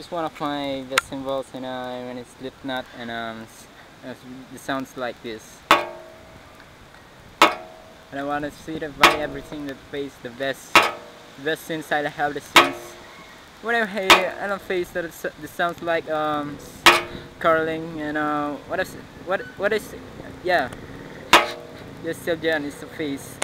just one of my best cymbals you know when it's Slipknot and um, uh, it sounds like this. And I want to see the by everything that face the best, the best since I have the since. Whatever hey, I don't face that it sounds like um, curling and uh, what is what what is yeah, just still Zildjian is the face.